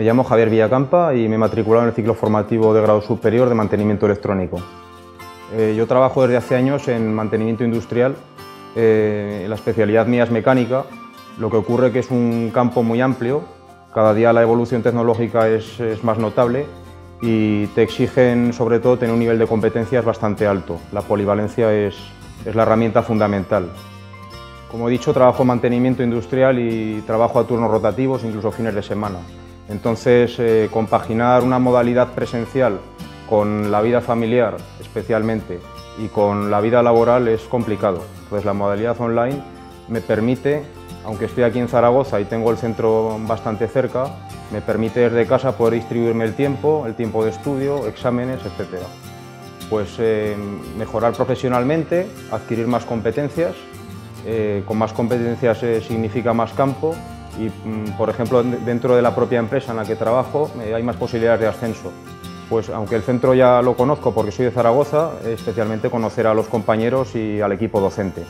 Me llamo Javier Villacampa y me he matriculado en el ciclo formativo de grado superior de mantenimiento electrónico. Eh, yo trabajo desde hace años en mantenimiento industrial, eh, la especialidad mía es mecánica, lo que ocurre que es un campo muy amplio, cada día la evolución tecnológica es, más notable y te exigen sobre todo tener un nivel de competencias bastante alto. La polivalencia es la herramienta fundamental. Como he dicho, trabajo en mantenimiento industrial y trabajo a turnos rotativos, incluso fines de semana. Entonces, eh, compaginar una modalidad presencial con la vida familiar especialmente y con la vida laboral es complicado. Entonces la modalidad online me permite, aunque estoy aquí en Zaragoza y tengo el centro bastante cerca, me permite desde casa poder distribuirme el tiempo, el tiempo de estudio, exámenes, etc. Pues eh, mejorar profesionalmente, adquirir más competencias, eh, con más competencias significa más campo y, mm, por ejemplo, dentro de la propia empresa en la que trabajo hay más posibilidades de ascenso pues aunque el centro ya lo conozco porque soy de Zaragoza, especialmente conocer a los compañeros y al equipo docente.